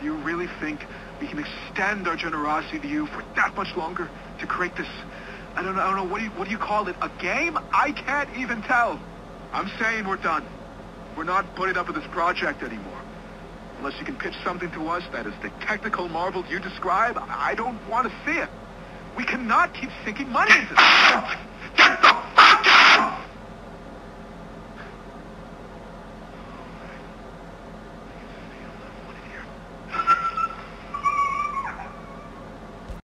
Do you really think we can extend our generosity to you for that much longer to create this? I don't know. I don't know. What do you what do you call it? A game? I can't even tell. I'm saying we're done. We're not putting up with this project anymore. Unless you can pitch something to us that is the technical marvel you describe, I don't want to see it. We cannot keep sinking money into this.